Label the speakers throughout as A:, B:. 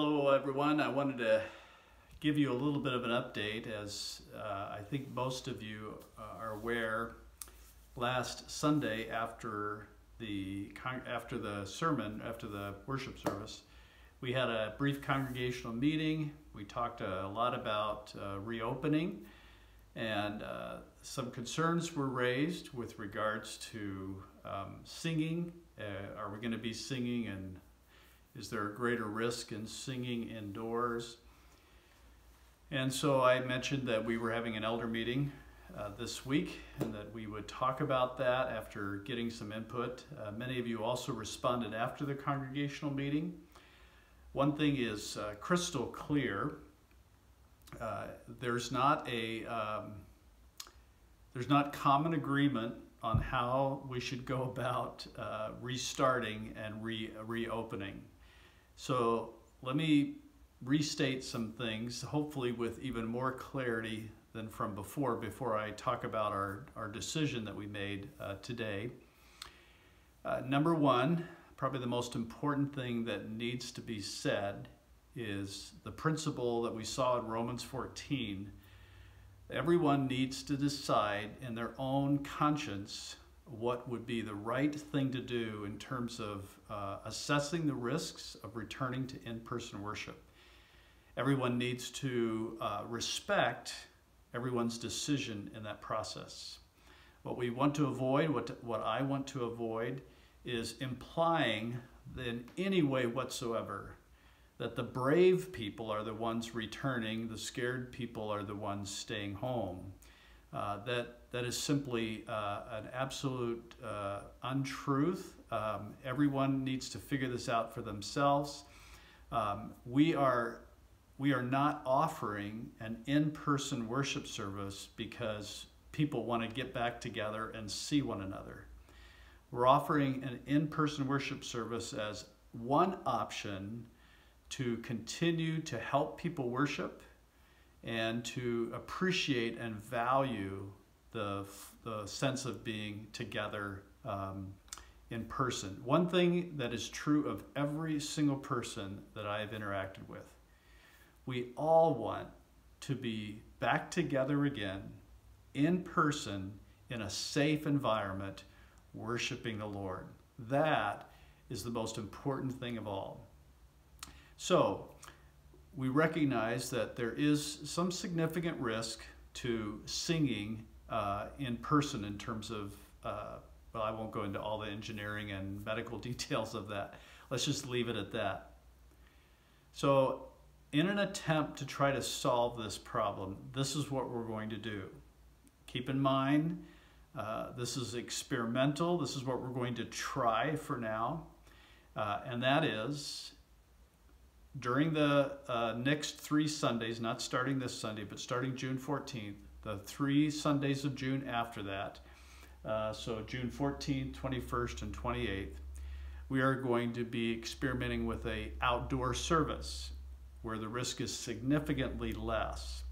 A: Hello everyone. I wanted to give you a little bit of an update. As uh, I think most of you uh, are aware last Sunday after the after the sermon after the worship service we had a brief congregational meeting. We talked a lot about uh, reopening and uh, some concerns were raised with regards to um, singing. Uh, are we going to be singing and is there a greater risk in singing indoors? And so I mentioned that we were having an elder meeting uh, this week and that we would talk about that after getting some input. Uh, many of you also responded after the congregational meeting. One thing is uh, crystal clear. Uh, there's not a um, there's not common agreement on how we should go about uh, restarting and re reopening. So let me restate some things, hopefully with even more clarity than from before, before I talk about our, our decision that we made uh, today. Uh, number one, probably the most important thing that needs to be said is the principle that we saw in Romans 14. Everyone needs to decide in their own conscience what would be the right thing to do in terms of uh, assessing the risks of returning to in-person worship. Everyone needs to uh, respect everyone's decision in that process. What we want to avoid, what, what I want to avoid, is implying in any way whatsoever that the brave people are the ones returning, the scared people are the ones staying home. Uh, that, that is simply uh, an absolute uh, untruth. Um, everyone needs to figure this out for themselves. Um, we, are, we are not offering an in-person worship service because people want to get back together and see one another. We're offering an in-person worship service as one option to continue to help people worship and to appreciate and value the, the sense of being together um, in person. One thing that is true of every single person that I have interacted with, we all want to be back together again in person in a safe environment worshiping the Lord. That is the most important thing of all. So, we recognize that there is some significant risk to singing uh, in person in terms of, uh, well, I won't go into all the engineering and medical details of that. Let's just leave it at that. So in an attempt to try to solve this problem, this is what we're going to do. Keep in mind, uh, this is experimental. This is what we're going to try for now. Uh, and that is during the uh, next three Sundays, not starting this Sunday, but starting June 14th, the three Sundays of June after that, uh, so June 14th, 21st, and 28th, we are going to be experimenting with a outdoor service where the risk is significantly less.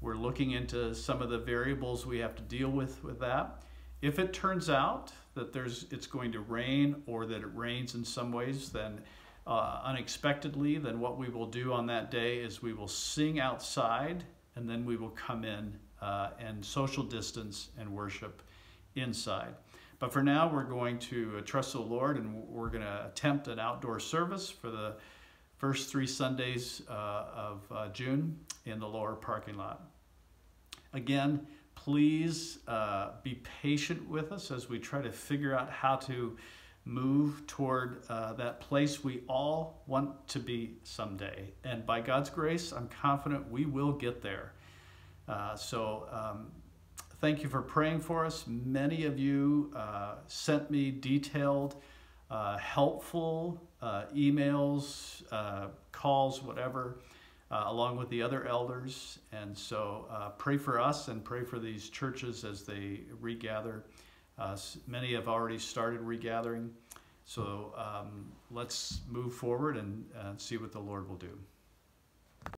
A: We're looking into some of the variables we have to deal with with that. If it turns out that there's it's going to rain or that it rains in some ways, then uh, unexpectedly, then what we will do on that day is we will sing outside and then we will come in uh, and social distance and worship inside. But for now, we're going to uh, trust the Lord and we're going to attempt an outdoor service for the first three Sundays uh, of uh, June in the lower parking lot. Again, please uh, be patient with us as we try to figure out how to move toward uh, that place we all want to be someday. And by God's grace, I'm confident we will get there. Uh, so um, thank you for praying for us. Many of you uh, sent me detailed, uh, helpful uh, emails, uh, calls, whatever. along with the other elders. And so pray for us and pray for these churches as they regather. Uh, many have already started regathering. So um, let's move forward and uh, see what the Lord will do.